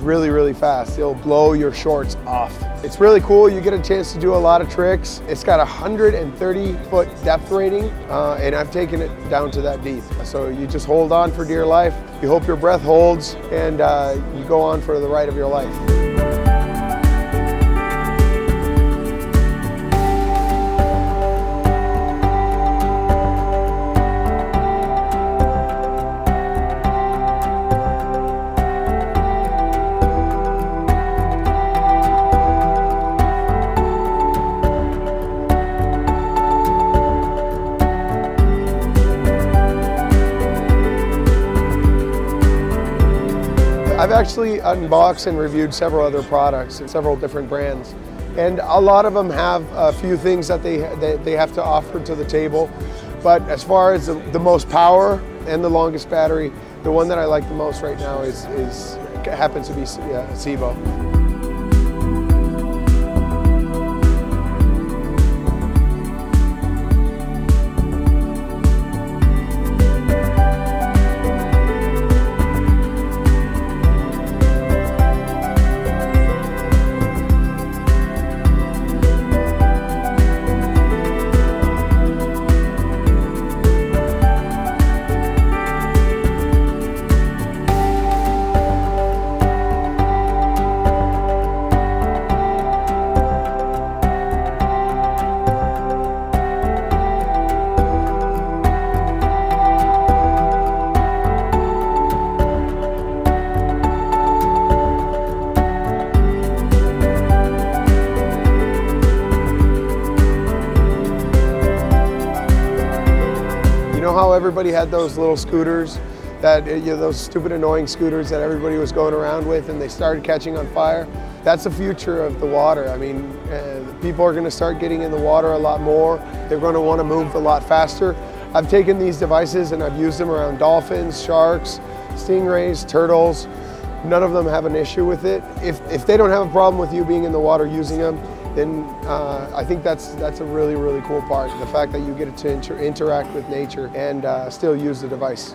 really, really fast. It'll blow your shorts off. It's really cool. You get a chance to do a lot of tricks. It's got a 130 foot depth rating, uh, and I've taken it down to that deep. So you just hold on for dear life. You hope your breath holds, and uh, you go on for the ride of your life. I've actually unboxed and reviewed several other products and several different brands. And a lot of them have a few things that they, they have to offer to the table. But as far as the, the most power and the longest battery, the one that I like the most right now is, is happens to be uh, Seabow. Know how everybody had those little scooters that you know, those stupid annoying scooters that everybody was going around with and they started catching on fire? That's the future of the water. I mean uh, people are going to start getting in the water a lot more. They're going to want to move a lot faster. I've taken these devices and i've used them around dolphins sharks stingrays turtles. None of them have an issue with it. If, if they don't have a problem with you being in the water using them then uh, I think that's that's a really really cool part. The fact that you get to inter interact with nature and uh, still use the device.